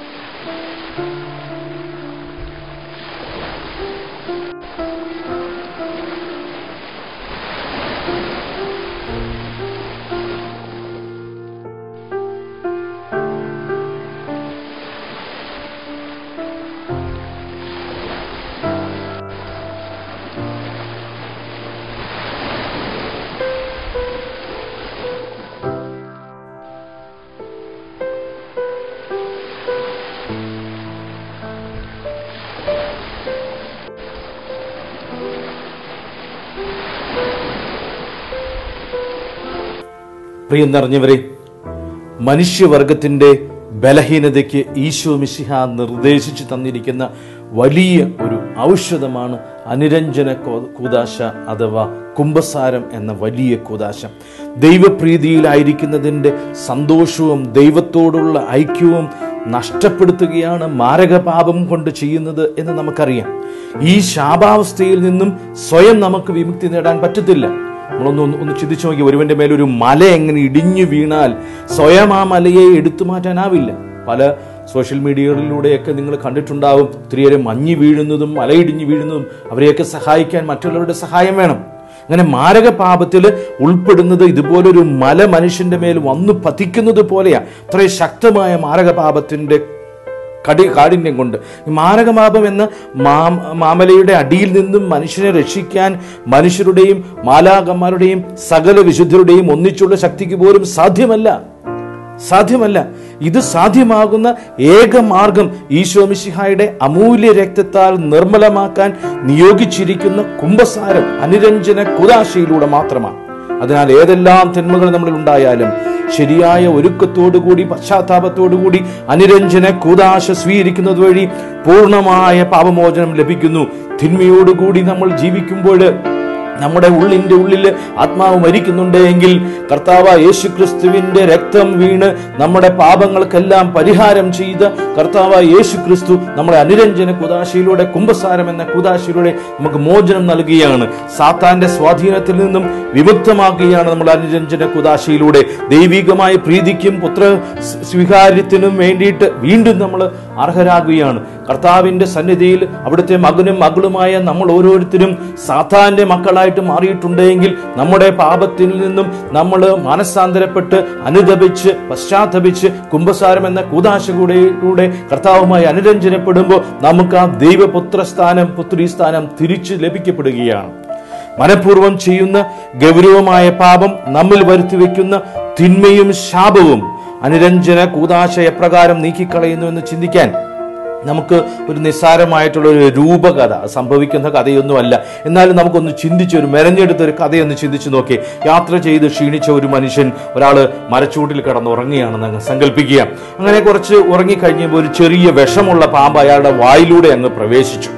Música പ്രിയം നിറഞ്ഞവരെ മനുഷ്യവർഗത്തിന്റെ ബലഹീനതയ്ക്ക് ഈശോ മിശിഹ നിർദ്ദേശിച്ചു തന്നിരിക്കുന്ന വലിയ ഒരു ഔഷധമാണ് അനുരഞ്ജന കോ- കൂദാശ അഥവാ കുംഭസാരം എന്ന വലിയ കൂദാശ. ദൈവപ്രീതിയിലായിരിക്കുന്നതിന്റെ സന്തോഷവും ദൈവത്തോടുള്ള ഐക്യവും നഷ്ടപ്പെടുത്തുകയാണ് മാരകപാപം കൊണ്ട് ചെയ്യുന്നത് എന്ന് നമുക്കറിയാം. ഈ ശാപാവസ്ഥയിൽ നിന്നും സ്വയം നമുക്ക് വിമുക്തി നേടാൻ പറ്റത്തില്ല. നമ്മളൊന്ന് ഒന്ന് ചിന്തിച്ചു നോക്കി. ഒരുവന്റെ മേൽ ഒരു മല എങ്ങനെ ഇടിഞ്ഞു വീണാൽ സ്വയം ആ മലയെ എടുത്തു മാറ്റാനാവില്ല. പല സോഷ്യൽ മീഡിയകളിലൂടെയൊക്കെ നിങ്ങൾ കണ്ടിട്ടുണ്ടാവും. ഒത്തിരിയേറെ മഞ്ഞ് വീഴുന്നതും മലയിടിഞ്ഞു വീഴുന്നതും അവരെയൊക്കെ സഹായിക്കാൻ മറ്റുള്ളവരുടെ സഹായം വേണം. അങ്ങനെ മാരക പാപത്തിൽ ഉൾപ്പെടുന്നത് ഇതുപോലൊരു മല മനുഷ്യന്റെ മേൽ വന്നു പതിക്കുന്നത് പോലെയാ. അത്രയും ശക്തമായ മാരക പാപത്തിന്റെ കടി കാഠിന്യം കൊണ്ട്. മാരകമാപം എന്ന മാം മാമലയുടെ അടിയിൽ നിന്നും മനുഷ്യനെ രക്ഷിക്കാൻ മനുഷ്യരുടെയും മാലാകന്മാരുടെയും സകല വിശുദ്ധരുടെയും ഒന്നിച്ചുള്ള ശക്തിക്ക് പോലും സാധ്യമല്ല. സാധ്യമല്ല. ഇത് സാധ്യമാകുന്ന ഏക മാർഗം ഈശോ മിശിഹായുടെ അമൂല്യ രക്തത്താൽ നിർമ്മലമാക്കാൻ നിയോഗിച്ചിരിക്കുന്ന കുംഭസാരം അനുരഞ്ജന കുദാശയിലൂടെ മാത്രമാണ്. അതിനാൽ ഏതെല്ലാം തിന്മകൾ നമ്മളിൽ ഉണ്ടായാലും ശരിയായ ഒരുക്കത്തോടുകൂടി പശ്ചാത്താപത്തോടുകൂടി അനുരഞ്ജന കൂതാശ സ്വീകരിക്കുന്നത് വഴി പൂർണമായ പാപമോചനം ലഭിക്കുന്നു. തിന്മയോടുകൂടി നമ്മൾ ജീവിക്കുമ്പോൾ നമ്മുടെ ഉള്ളിന്റെ ഉള്ളിൽ ആത്മാവ് മരിക്കുന്നുണ്ട് എങ്കിൽ കർത്താവ് യേശു ക്രിസ്തുവിന്റെ രക്തം വീണ് നമ്മുടെ പാപങ്ങൾക്കെല്ലാം പരിഹാരം ചെയ്ത് കർത്താവ് യേശു ക്രിസ്തു നമ്മുടെ അനുരഞ്ജന കുദാശയിലൂടെ കുംഭസാരം എന്ന കുദാശയിലൂടെ നമുക്ക് മോചനം നൽകുകയാണ്. സാത്താന്റെ സ്വാധീനത്തിൽ നിന്നും വിമുക്തമാക്കുകയാണ് നമ്മൾ അനുരഞ്ജന കുദാശയിലൂടെ. ദൈവികമായ പ്രീതിക്കും പുത്ര സ്വീകാര്യത്തിനും വേണ്ടിയിട്ട് വീണ്ടും നമ്മൾ അർഹരാകുകയാണ്. കർത്താവിന്റെ സന്നിധിയിൽ അവിടുത്തെ മകനും മകളുമായ നമ്മൾ ഓരോരുത്തരും സാത്താന്റെ മക്കളായിട്ട് മാറിയിട്ടുണ്ടെങ്കിൽ നമ്മുടെ പാപത്തിൽ നിന്നും നമ്മൾ മനസ്സാന്തരപ്പെട്ട് അനുദപിച്ച് പശ്ചാത്തപിച്ച് കുംഭസാരം എന്ന കൂതാശ കൂടെ കർത്താവുമായി അനുരഞ്ജനപ്പെടുമ്പോൾ നമുക്ക് ആ ദൈവപുത്ര സ്ഥാനം പുത്രി സ്ഥാനം തിരിച്ചു ലഭിക്കപ്പെടുകയാണ്. മനഃപൂർവം ചെയ്യുന്ന ഗൗരവമായ പാപം നമ്മിൽ വരുത്തി വെക്കുന്ന തിന്മയും ശാപവും അനുരഞ്ജന കൂതാശ എപ്രകാരം നീക്കിക്കളയുന്നു എന്ന് ചിന്തിക്കാൻ നമുക്ക് ഒരു നിസ്സാരമായിട്ടുള്ള ഒരു രൂപകഥ സംഭവിക്കുന്ന കഥയൊന്നുമല്ല. എന്നാലും നമുക്കൊന്ന് ചിന്തിച്ച് ഒരു മെരഞ്ഞെടുത്ത ഒരു കഥയൊന്ന് ചിന്തിച്ച് നോക്കി. യാത്ര ചെയ്ത് ക്ഷീണിച്ച ഒരു മനുഷ്യൻ ഒരാൾ മരച്ചൂട്ടിൽ കിടന്ന് ഉറങ്ങുകയാണെന്ന് അങ്ങ് സങ്കല്പിക്കുക അങ്ങനെ കുറച്ച് ഉറങ്ങിക്കഴിഞ്ഞപ്പോൾ ഒരു ചെറിയ വിഷമുള്ള പാമ്പ് അയാളുടെ വായിലൂടെ അങ്ങ് പ്രവേശിച്ചു.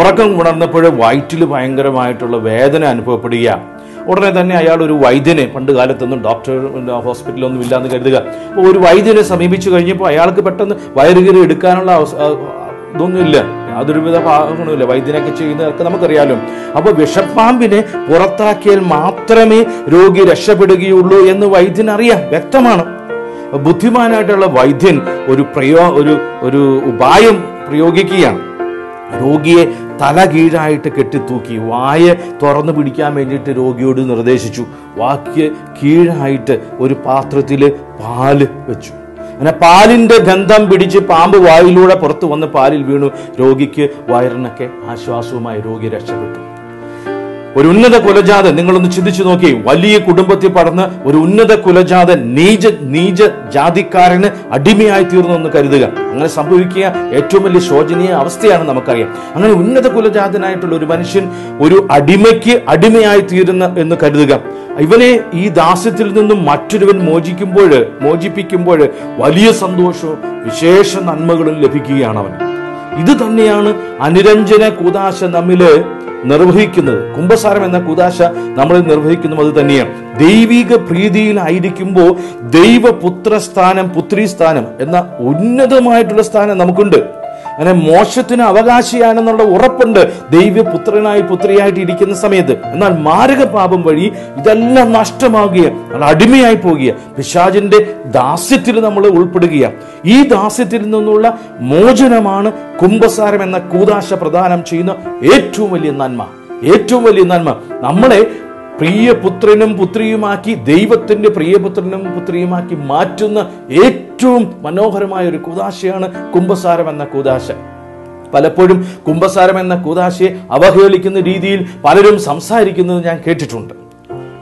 ഉറക്കം ഉണർന്നപ്പോൾ വയറ്റിൽ ഭയങ്കരമായിട്ടുള്ള വേദന അനുഭവപ്പെടുക ഉടനെ തന്നെ അയാൾ ഒരു വൈദ്യനെ പണ്ട് കാലത്തൊന്നും ഡോക്ടർ ഹോസ്പിറ്റലൊന്നും ഇല്ലാന്ന് കരുതുക. അപ്പോൾ ഒരു വൈദ്യനെ സമീപിച്ചു കഴിഞ്ഞപ്പോൾ അയാൾക്ക് പെട്ടെന്ന് വയറുകീറി എടുക്കാനുള്ള ഇതൊന്നുമില്ല. വിധ ഭാഗങ്ങളുമില്ല. വൈദ്യനൊക്കെ ചെയ്യുന്നതൊക്കെ നമുക്കറിയാലോ. അപ്പോൾ വിഷപ്പാമ്പിനെ പുറത്താക്കിയാൽ മാത്രമേ രോഗി രക്ഷപ്പെടുകയുള്ളൂ എന്ന് വൈദ്യൻ അറിയാം വ്യക്തമാണ് ബുദ്ധിമാനായിട്ടുള്ള വൈദ്യൻ ഒരു പ്രയോ ഒരു ഒരു ഉപായം പ്രയോഗിക്കുകയാണ്. രോഗിയെ തല കീഴായിട്ട് കെട്ടിത്തൂക്കി വായ തുറന്നു പിടിക്കാൻ വേണ്ടിയിട്ട് രോഗിയോട് നിർദ്ദേശിച്ചു. വാക്ക് കീഴായിട്ട് ഒരു പാത്രത്തിൽ പാൽ വെച്ചു. അങ്ങനെ പാലിന്റെ ഗന്ധം പിടിച്ച് പാമ്പ് വായിലൂടെ പുറത്തു വന്ന് പാലിൽ വീണു. രോഗിക്ക് വയറിനൊക്കെ ആശ്വാസവുമായി രോഗി രക്ഷപ്പെട്ടു. ഒരു ഉന്നത കുലജാതൻ നിങ്ങളൊന്ന് ചിന്തിച്ചു നോക്കി. വലിയ കുടുംബത്തിൽ പടർന്ന് ഒരു ഉന്നത കുലജാതൻ നീച നീച ജാതിക്കാരന് അടിമയായി തീർന്നു എന്ന് കരുതുക. അങ്ങനെ സംഭവിക്കുക ഏറ്റവും വലിയ ശോചനീയ അവസ്ഥയാണ് നമുക്കറിയാം. അങ്ങനെ ഉന്നത കുലജാതനായിട്ടുള്ള ഒരു മനുഷ്യൻ ഒരു അടിമയ്ക്ക് അടിമയായി തീരുന്ന എന്ന് കരുതുക. ഇവനെ ഈ ദാസ്യത്തിൽ നിന്നും മറ്റൊരുവൻ മോചിക്കുമ്പോൾ മോചിപ്പിക്കുമ്പോൾ വലിയ സന്തോഷവും വിശേഷ നന്മകളും ലഭിക്കുകയാണ് അവന്. ഇത് തന്നെയാണ് അനുരഞ്ജന കൂതാശ നമ്മിൽ നിർവഹിക്കുന്നത്. കുംഭസാരം എന്ന കൂതാശ നമ്മൾ നിർവഹിക്കുന്നു അത് തന്നെയാണ്. ദൈവിക പ്രീതിയിലായിരിക്കുമ്പോൾ പുത്രി സ്ഥാനം എന്ന ഉന്നതമായിട്ടുള്ള സ്ഥാനം നമുക്കുണ്ട്. അങ്ങനെ മോശത്തിന് അവകാശിയാണെന്നുള്ള ഉറപ്പുണ്ട്. ദൈവപുത്രനായി പുത്രിയായിട്ട് ഇരിക്കുന്ന സമയത്ത്. എന്നാൽ മാരക പാപം വഴി ഇതെല്ലാം നഷ്ടമാകുക നമ്മൾ അടിമയായി പോകുക പിശാജിന്റെ ദാസ്യത്തിൽ നമ്മൾ ഉൾപ്പെടുകയാണ്. ഈ ദാസ്യത്തിൽ നിന്നുള്ള മോചനമാണ് കുംഭസാരം എന്ന കൂതാശ പ്രദാനം ചെയ്യുന്ന ഏറ്റവും വലിയ നന്മ. ഏറ്റവും വലിയ നന്മ. നമ്മളെ പ്രിയപുത്രനും പുത്രിയുമാക്കി ദൈവത്തിന്റെ പ്രിയപുത്രനും പുത്രിയുമാക്കി മാറ്റുന്ന ഏറ്റവും മനോഹരമായ ഒരു കൂതാശയാണ് കുംഭസാരം എന്ന കൂതാശ. പലപ്പോഴും കുംഭസാരം എന്ന കൂതാശയെ അവഹേളിക്കുന്ന രീതിയിൽ പലരും സംസാരിക്കുന്നത് ഞാൻ കേട്ടിട്ടുണ്ട്.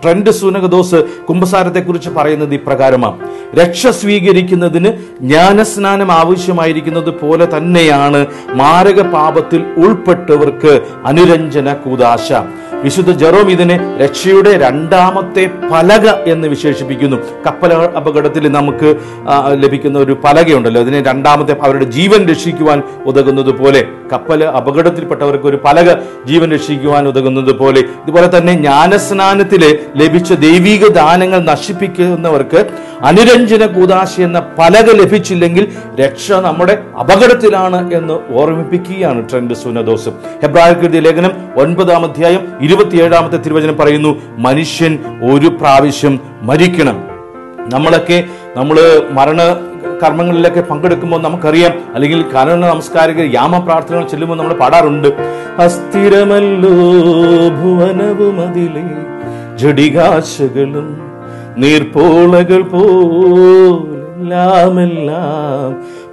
ട്രെൻഡ് സുനകദോസ് കുംഭസാരത്തെക്കുറിച്ച് പറയുന്നത് ഇപ്രകാരമാണ്. രക്ഷ സ്വീകരിക്കുന്നതിന് ജ്ഞാനസ്നാനം ആവശ്യമായിരിക്കുന്നത് പോലെ തന്നെയാണ് മാരക പാപത്തിൽ ഉൾപ്പെട്ടവർക്ക് അനുരഞ്ജന കൂതാശ. വിശുദ്ധ ജെറോം ഇതിനെ രക്ഷയുടെ രണ്ടാമത്തെ പലക എന്ന് വിശേഷിപ്പിക്കുന്നു. കപ്പൽ അപകടത്തിൽ നമുക്ക് ലഭിക്കുന്ന ഒരു പലകയുണ്ടല്ലോ. അതിനെ രണ്ടാമത്തെ അവരുടെ ജീവൻ രക്ഷിക്കുവാൻ ഉതകുന്നത് പോലെ കപ്പൽ അപകടത്തിൽപ്പെട്ടവർക്ക് ഒരു പലക ജീവൻ രക്ഷിക്കുവാൻ ഉതകുന്നത് പോലെ ഇതുപോലെ തന്നെ ജ്ഞാനസ്നാനത്തിൽ ലഭിച്ച ദൈവിക ദാനങ്ങൾ നശിപ്പിക്കുന്നവർക്ക് അനുരഞ്ജന കൂതാശ എന്ന പലക ലഭിച്ചില്ലെങ്കിൽ രക്ഷ നമ്മുടെ അപകടത്തിലാണ് എന്ന് ഓർമ്മിപ്പിക്കുകയാണ് ട്രെൻഡ് സുനദോസ്. ഹെബ്രായർക്കെഴുതിയ ലേഖനം ഒൻപതാം അധ്യായം ഇരുപത്തിയേഴാമത്തെ തിരുവചനം പറയുന്നു മനുഷ്യൻ ഒരു പ്രാവശ്യം മരിക്കണം. നമ്മളൊക്കെ നമ്മൾ മരണ കർമ്മങ്ങളിലൊക്കെ പങ്കെടുക്കുമ്പോൾ നമുക്കറിയാം അല്ലെങ്കിൽ കാനന നമസ്കാരിക യാമ പ്രാർത്ഥനകൾ ചെല്ലുമ്പോൾ നമ്മൾ പാടാറുണ്ട് അസ്ഥിരമല്ലോ ഭുവനവുമതിലെ ജടികാശകളും നീർപ്പോളകൾ പോലെല്ലാമെല്ലാം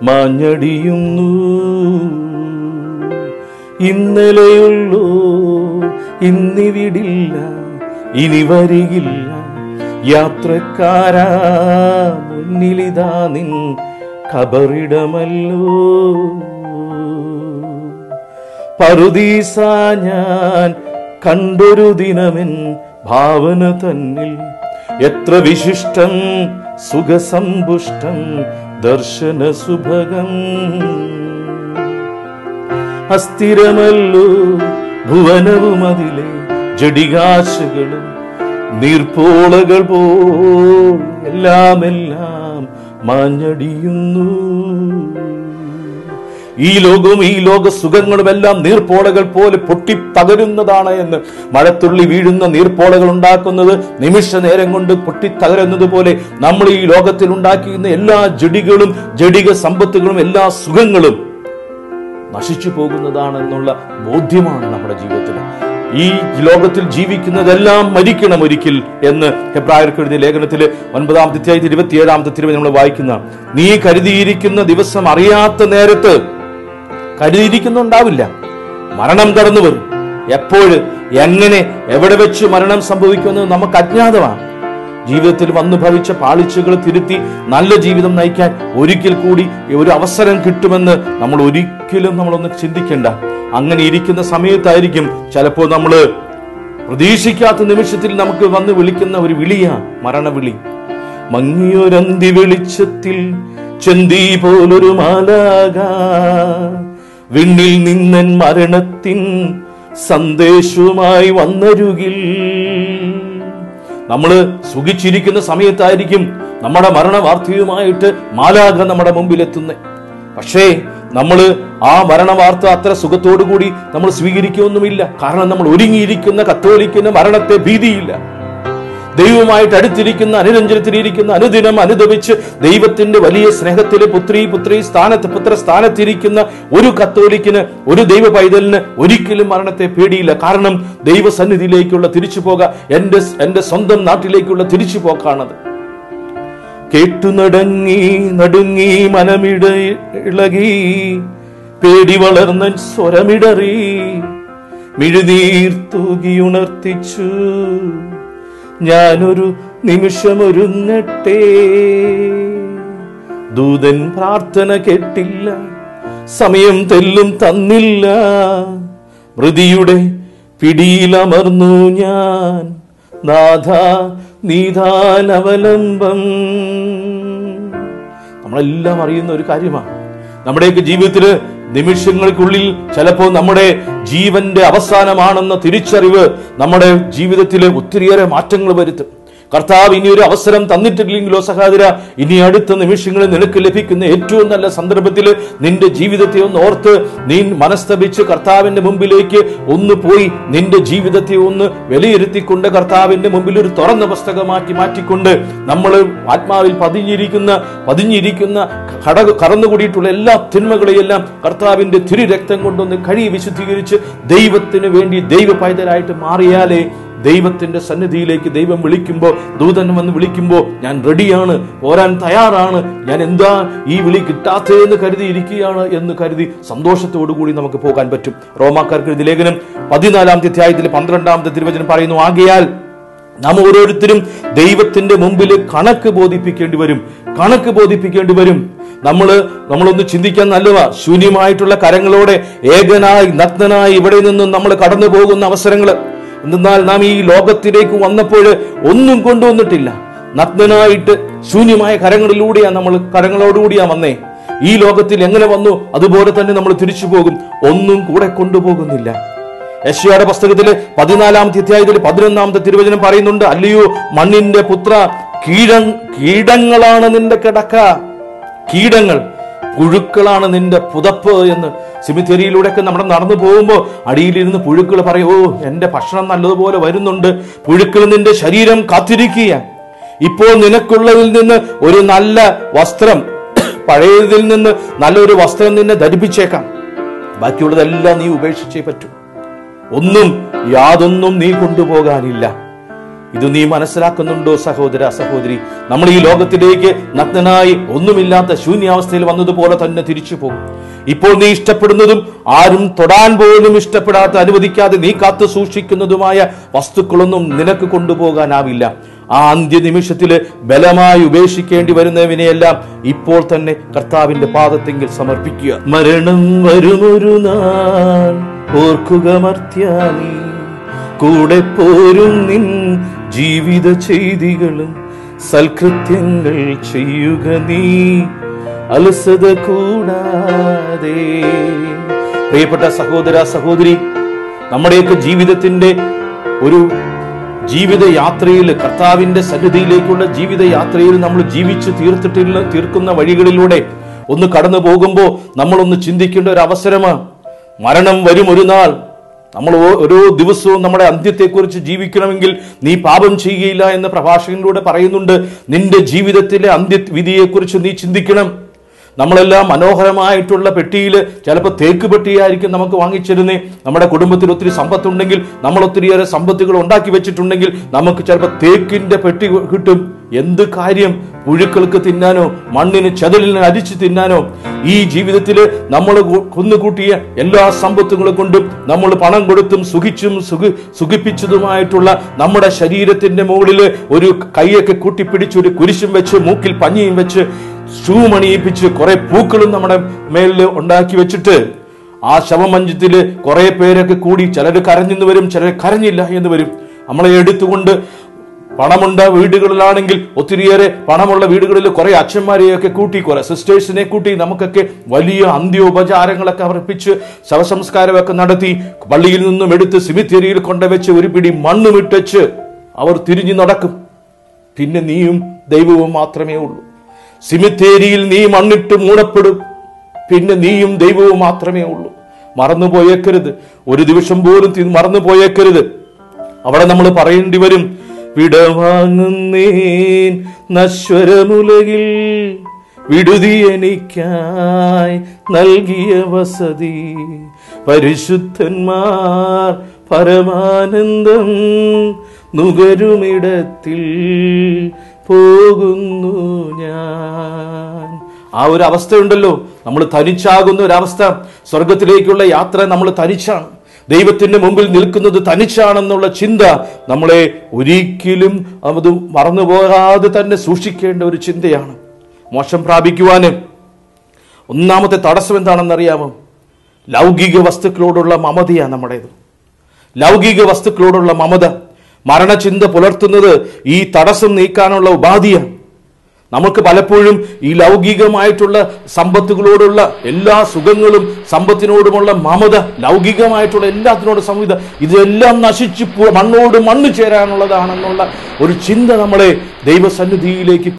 മാഞ്ഞടിയുന്നു. ഇന്നലെയുള്ളൂ ഇന്നിവിടില്ല ഇനി വരികില്ല യാത്രക്കാരാ മുന്നിലിതാ നിൻ ഖബറിടമല്ലോ. പറുദീസ ഞാൻ കണ്ടൊരു ദിനമെൻ ഭാവന തന്നിൽ. എത്ര വിശിഷ്ടം സുഖസമ്പുഷ്ടം ദർശന സുഭഗം. അസ്ഥിരമല്ലോ ഭുവനവും അതിലെ ജടികാശകളും നീർപ്പോളകൾ പോൽ എല്ലാം എല്ലാം മാഞ്ഞടിയുന്നു. ഈ ലോകവും ഈ ലോക സുഖങ്ങളും എല്ലാം നീർപ്പോളകൾ പോലെ പൊട്ടി തകരുന്നതാണ് എന്ന് മഴത്തുള്ളി വീഴുന്ന നീർപ്പോളകൾ ഉണ്ടാക്കുന്നത് നിമിഷ നേരം കൊണ്ട് പൊട്ടി തകരുന്നത് പോലെ നമ്മൾ ഈ ലോകത്തിൽ ഉണ്ടാക്കിയിരുന്ന എല്ലാ ജടികളും ജടിക സമ്പത്തുകളും എല്ലാ സുഖങ്ങളും നശിച്ചു പോകുന്നതാണെന്നുള്ള ബോധ്യമാണ് നമ്മുടെ ജീവിതത്തിൽ. ഈ ലോകത്തിൽ ജീവിക്കുന്നതെല്ലാം മരിക്കണം ഒരിക്കൽ എന്ന് ഹെബ്രായർക്ക് എഴുതിയ ലേഖനത്തിൽ ഒൻപതാമത്തെ അധ്യായത്തിൽ ഇരുപത്തിയേഴാമത്തെ തിരുവ നമ്മൾ വായിക്കുന്ന നീ കരുതിയിരിക്കുന്ന ദിവസം അറിയാത്ത നേരത്ത് കരുതിയിരിക്കുന്നുണ്ടാവില്ല. മരണം കടന്നു വരും എപ്പോഴ് എങ്ങനെ എവിടെ വെച്ച് മരണം സംഭവിക്കുമെന്ന് നമുക്ക് അജ്ഞാതമാണ്. ജീവിതത്തിൽ വന്നു ഭവിച്ച പാളിച്ചകൾ തിരുത്തി നല്ല ജീവിതം നയിക്കാൻ ഒരിക്കൽ കൂടി ഒരു അവസരം കിട്ടുമെന്ന് നമ്മൾ ഒരിക്കലും നമ്മളൊന്ന് ചിന്തിക്കേണ്ട. അങ്ങനെ ഇരിക്കുന്ന സമയത്തായിരിക്കും ചിലപ്പോൾ നമ്മൾ പ്രതീക്ഷിക്കാത്ത നിമിഷത്തിൽ നമുക്ക് വന്ന് വിളിക്കുന്ന ഒരു വിളിയാ മരണവിളി. മങ്ങിയൊരന്തി വെളിച്ചത്തിൽ ചെന്തി പോലൊരു മാലാക വിണ്ണിൽ നിന്നൻ മരണത്തിൻ സന്ദേശവുമായി വന്നരുകിൽ നമ്മൾ സുഖിച്ചിരിക്കുന്ന സമയത്തായിരിക്കും നമ്മുടെ മരണവാർത്തയുമായിട്ട് മാലാഖ നമ്മുടെ മുമ്പിൽ എത്തുന്നത് പക്ഷേ നമ്മൾ ആ മരണവാർത്ത അത്ര സുഖത്തോടു കൂടി നമ്മൾ സ്വീകരിക്കുകയൊന്നുമില്ല കാരണം നമ്മൾ ഒരുങ്ങിയിരിക്കുന്ന കത്തോലിക്കുന്ന മരണത്തെ ഭീതിയില്ല. ദൈവമായിട്ട് അടുത്തിരിക്കുന്ന അനുരഞ്ജനത്തിലിരിക്കുന്ന അനുദിനം അനുദപിച്ച് ദൈവത്തിന്റെ വലിയ സ്നേഹത്തിലെ പുത്രി പുത്രി സ്ഥാനത്ത് പുത്ര സ്ഥാനത്തിരിക്കുന്ന ഒരു കത്തോലിക്കിന് ഒരു ദൈവ പൈതലിന് ഒരിക്കലും മരണത്തെ പേടിയില്ല. കാരണം ദൈവസന്നിധിയിലേക്കുള്ള തിരിച്ചു പോക എന്റെ എന്റെ സ്വന്തം നാട്ടിലേക്കുള്ള തിരിച്ചു പോക്കാണത് കേട്ടു നടങ്ങി നടുങ്ങി മനമിട ഇളകി പേടി വളർന്ന സ്വരമിടറി മിഴുനീർ തൂകി ഉണർത്തിച്ചു ഞാനൊരു നിമിഷമൊരുങ്ങട്ടെ. ദൂതൻ പ്രാർത്ഥന കേട്ടില്ല സമയം തെല്ലും തന്നില്ല. മൃതിയുടെ പിടിയിലമർന്നു ഞാൻ നാഥ നീതാൻ അവലംബം നമ്മളെല്ലാം അറിയുന്ന ഒരു കാര്യമാണ് നമ്മുടെയൊക്കെ ജീവിതത്തിൽ നിമിഷങ്ങൾക്കുള്ളിൽ ചിലപ്പോൾ നമ്മുടെ ജീവന്റെ അവസാനമാണെന്ന തിരിച്ചറിവ് നമ്മുടെ ജീവിതത്തിലെ ഒത്തിരിയേറെ മാറ്റങ്ങൾ വരുത്തും. കർത്താവ് ഇനി ഒരു അവസരം തന്നിട്ടില്ലെങ്കിലോ സഹോദര ഇനി അടുത്ത നിമിഷങ്ങളിൽ നിനക്ക് ലഭിക്കുന്ന ഏറ്റവും നല്ല സന്ദർഭത്തിൽ നിന്റെ ജീവിതത്തെ ഒന്ന് ഓർത്ത് നീ മനസ്തപിച്ച് കർത്താവിന്റെ മുമ്പിലേക്ക് ഒന്ന് പോയി നിന്റെ ജീവിതത്തെ ഒന്ന് വിലയിരുത്തിക്കൊണ്ട് കർത്താവിന്റെ മുമ്പിൽ ഒരു തുറന്ന പുസ്തകമാക്കി മാറ്റിക്കൊണ്ട് നമ്മൾ ആത്മാവിൽ പതിഞ്ഞിരിക്കുന്ന പതിഞ്ഞിരിക്കുന്ന കട കറന്നുകൂടിയിട്ടുള്ള എല്ലാ തിന്മകളെയെല്ലാം കർത്താവിന്റെ തിരു രക്തം കൊണ്ടൊന്ന് കഴി വിശുദ്ധീകരിച്ച് ദൈവത്തിന് വേണ്ടി ദൈവ പൈതലായിട്ട് മാറിയാലേ ദൈവത്തിന്റെ സന്നിധിയിലേക്ക് ദൈവം വിളിക്കുമ്പോൾ ദൂതൻ വന്ന് വിളിക്കുമ്പോൾ ഞാൻ റെഡിയാണ് പോരാൻ തയ്യാറാണ് ഞാൻ എന്താ ഈ വിളി കിട്ടാത്തതെന്ന് കരുതി ഇരിക്കുകയാണ് എന്ന് കരുതി സന്തോഷത്തോടുകൂടി നമുക്ക് പോകാൻ പറ്റും. റോമാക്കാർക്ക് എഴുതി ലേഖനം പതിനാലാമത്തെ അധ്യായത്തിൽ പന്ത്രണ്ടാമത്തെ തിരുവചനം പറയുന്നു ആകയാൽ നാം ഓരോരുത്തരും ദൈവത്തിന്റെ മുമ്പിൽ കണക്ക് ബോധിപ്പിക്കേണ്ടി വരും കണക്ക് ബോധിപ്പിക്കേണ്ടി വരും. നമ്മൾ നമ്മളൊന്ന് ചിന്തിക്കാൻ നല്ലവ ശൂന്യമായിട്ടുള്ള കരങ്ങളോടെ ഏകനായി നഗ്നനായി ഇവിടെ നിന്നും നമ്മൾ കടന്നു പോകുന്ന അവസരങ്ങൾ എന്നാൽ നാം ഈ ലോകത്തിലേക്ക് വന്നപ്പോൾ ഒന്നും കൊണ്ടുവന്നിട്ടില്ല. നഗ്നനായിട്ട് ശൂന്യമായ കരങ്ങളിലൂടെയാണ് നമ്മൾ കരങ്ങളോടുകൂടിയാ വന്നേ. ഈ ലോകത്തിൽ എങ്ങനെ വന്നു? അതുപോലെ തന്നെ നമ്മൾ തിരിച്ചു പോകും. ഒന്നും കൂടെ കൊണ്ടുപോകുന്നില്ല. യശയുടെ പുസ്തകത്തിൽ പതിനാലാമത്തെ അധ്യായത്തിൽ പതിനൊന്നാമത്തെ തിരുവചനം പറയുന്നുണ്ട് അല്ലയോ മണ്ണിന്റെ പുത്ര കീട കീടങ്ങളാണ് നിന്റെ കിടക്ക. കീടങ്ങൾ പുഴുക്കളാണ് നിന്റെ പുതപ്പ് എന്ന് സിമിത്തേരിയിലൂടെയൊക്കെ നമ്മൾ നടന്നു പോകുമ്പോൾ അടിയിലിരുന്ന് പുഴുക്കൾ പറയും ഓ എന്റെ ഭക്ഷണം നല്ലതുപോലെ വരുന്നുണ്ട്. പുഴുക്കൾ നിന്റെ ശരീരം കാത്തിരിക്കുക ഇപ്പോൾ നിനക്കുള്ളതിൽ നിന്ന് ഒരു നല്ല വസ്ത്രം പഴയതിൽ നിന്ന് നല്ലൊരു വസ്ത്രം നിന്നെ ധരിപ്പിച്ചേക്കാം. ബാക്കിയുള്ളതെല്ലാം നീ ഉപേക്ഷിച്ചേ പറ്റൂ. ഒന്നും യാതൊന്നും നീ കൊണ്ടുപോകാനില്ല. ഇത് നീ മനസ്സിലാക്കുന്നുണ്ടോ സഹോദര സഹോദരി? നമ്മൾ ഈ ലോകത്തിലേക്ക് നഗ്നനായി ഒന്നുമില്ലാത്ത ശൂന്യാവസ്ഥയിൽ വന്നതുപോലെ തന്നെ തിരിച്ചു പോകും. ഇപ്പോൾ നീ ഇഷ്ടപ്പെടുന്നതും ആരും തൊടാൻ പോലും ഇഷ്ടപ്പെടാത്ത അനുവദിക്കാതെ നീ കാത്തു സൂക്ഷിക്കുന്നതുമായ വസ്തുക്കളൊന്നും നിനക്ക് കൊണ്ടുപോകാനാവില്ല. ആ അന്ത്യ നിമിഷത്തിൽ ബലമായി ഉപേക്ഷിക്കേണ്ടി വരുന്നവനെയെല്ലാം ഇപ്പോൾ തന്നെ കർത്താവിന്റെ പാദത്തെങ്കിൽ സമർപ്പിക്കുക. മരണം വരുമൊരു നാൾ ഓർക്കുക മർത്യാനി. കൂടെ പോരും നിൻ ജീവിത ചെയ്തികളും സൽകൃത്യങ്ങൾ ചെയ്യുക നീ. അലസത കൂടാതെ. പ്രിയപ്പെട്ട സഹോദര സഹോദരി നമ്മുടെയൊക്കെ ജീവിതത്തിന്റെ ഒരു ജീവിത യാത്രയിൽ കർത്താവിന്റെ സന്നിധിയിലേക്കുള്ള ജീവിത യാത്രയിൽ നമ്മൾ ജീവിച്ചു തീർത്തിട്ടില്ല തീർക്കുന്ന വഴികളിലൂടെ ഒന്ന് കടന്നു പോകുമ്പോൾ നമ്മളൊന്ന് ചിന്തിക്കേണ്ട ഒരു അവസരമാണ്. മരണം വരും ഒരു നാൾ. നമ്മൾ ഓരോ ദിവസവും നമ്മുടെ അന്ത്യത്തെക്കുറിച്ച് ജീവിക്കണമെങ്കിൽ നീ പാപം ചെയ്യുകയില്ല എന്ന് പ്രഭാഷകനിലൂടെ പറയുന്നുണ്ട്. നിന്റെ ജീവിതത്തിലെ അന്ത്യവിധിയെക്കുറിച്ച് നീ ചിന്തിക്കണം. നമ്മളെല്ലാം മനോഹരമായിട്ടുള്ള പെട്ടിയിൽ ചിലപ്പോൾ തേക്ക് പെട്ടിയായിരിക്കും നമുക്ക് വാങ്ങിച്ചിരുന്നേ. നമ്മുടെ കുടുംബത്തിൽ ഒത്തിരി സമ്പത്തുണ്ടെങ്കിൽ നമ്മൾ ഒത്തിരിയേറെ സമ്പത്തുകൾ ഉണ്ടാക്കി വെച്ചിട്ടുണ്ടെങ്കിൽ നമുക്ക് ചിലപ്പോൾ തേക്കിന്റെ പെട്ടി കിട്ടും. എന്ത് കാര്യം പുഴുക്കൾക്ക് തിന്നാനോ മണ്ണിന് ചതലിന് അരിച്ചു തിന്നാനോ? ഈ ജീവിതത്തിൽ നമ്മൾ കൊന്നുകൂട്ടിയ എല്ലാ സമ്പത്തുകളെ കൊണ്ടും നമ്മൾ പണം കൊടുത്തും സുഖിച്ചും സുഖി സുഖിപ്പിച്ചതുമായിട്ടുള്ള നമ്മുടെ ശരീരത്തിന്റെ മുകളിൽ ഒരു കൈയൊക്കെ കൂട്ടിപ്പിടിച്ച് ഒരു കുരിശും വെച്ച് മൂക്കിൽ പഞ്ഞിയും വെച്ച് ഷൂ മണിയിപ്പിച്ച് കുറെ പൂക്കളും നമ്മുടെ മേലിൽ ഉണ്ടാക്കി വെച്ചിട്ട് ആ ശവമഞ്ചത്തിൽ കുറെ പേരൊക്കെ കൂടി ചിലർ കരഞ്ഞെന്ന് വരും ചിലർ കരഞ്ഞില്ല എന്ന് വരും. നമ്മളെ എടുത്തുകൊണ്ട് പണമുണ്ട വീടുകളിലാണെങ്കിൽ ഒത്തിരിയേറെ പണമുള്ള വീടുകളിൽ കുറെ അച്ഛന്മാരെയൊക്കെ കൂട്ടി കുറെ സിസ്റ്റേഴ്സിനെ കൂട്ടി നമുക്കൊക്കെ വലിയ അന്ത്യോപചാരങ്ങളൊക്കെ അർപ്പിച്ച് ശവസംസ്കാരമൊക്കെ നടത്തി പള്ളിയിൽ നിന്നും എടുത്ത് സിമിത്തേരിയിൽ കൊണ്ടുവച്ച് ഒരു പിടി മണ്ണുമിട്ടച്ച് അവർ തിരിഞ്ഞു നടക്കും. പിന്നെ നീയും ദൈവവും മാത്രമേ ഉള്ളൂ. സിമിത്തേരിയിൽ നീ മണ്ണിട്ട് മൂടപ്പെടും. പിന്നെ നീയും ദൈവവും മാത്രമേ ഉള്ളൂ. മറന്നു പോയേക്കരുത് ഒരു ദിവസം പോലും മറന്നു പോയേക്കരുത് അവിടെ നമ്മൾ പറയേണ്ടി വരും വിടവാങ്ങുന്നേൻ നശ്വരമുലകിൽ വിടുതി എനിക്കായി നൽകിയ വസതി. പരിശുദ്ധന്മാർ പരമാനന്ദം നുകരുമിടത്തിൽ പോകുന്നു ഞാൻ. ആ ഒരു അവസ്ഥയുണ്ടല്ലോ. നമ്മൾ തനിച്ചാകുന്ന ഒരവസ്ഥ. സ്വർഗത്തിലേക്കുള്ള യാത്ര നമ്മൾ തനിച്ചാണ്. ദൈവത്തിന്റെ മുമ്പിൽ നിൽക്കുന്നത് തനിച്ചാണെന്നുള്ള ചിന്ത നമ്മളെ ഒരിക്കലും അത് മറന്നുപോകാതെ തന്നെ സൂക്ഷിക്കേണ്ട ഒരു ചിന്തയാണ്. മോശം പ്രാപിക്കുവാന് ഒന്നാമത്തെ തടസ്സം എന്താണെന്നറിയാമോ? ലൗകിക വസ്തുക്കളോടുള്ള മമതയാണ് നമ്മുടേത്. ലൗകിക വസ്തുക്കളോടുള്ള മമത. മരണചിന്ത പുലർത്തുന്നത് ഈ തടസ്സം നീക്കാനുള്ള ഉപാധിയാണ്. നമുക്ക് പലപ്പോഴും ഈ ലൗകികമായിട്ടുള്ള സമ്പത്തുകളോടുള്ള എല്ലാ സുഖങ്ങളും സമ്പത്തിനോടുമുള്ള മമത ലൗകികമായിട്ടുള്ള എല്ലാത്തിനോടും സംവിധ ഇതെല്ലാം നശിച്ച് മണ്ണോട് മണ്ണ് ചേരാനുള്ളതാണെന്നുള്ള ഒരു ചിന്ത നമ്മളെ ദൈവസന്നിധിയിലേക്ക്